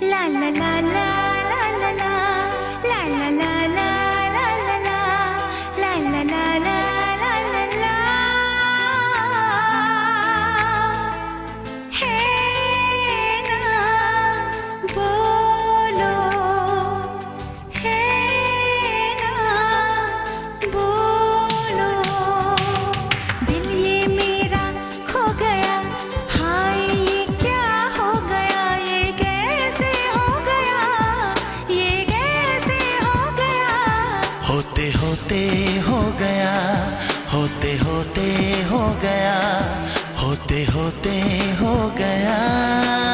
La la la la. होते हो गया होते होते हो गया होते होते हो गया।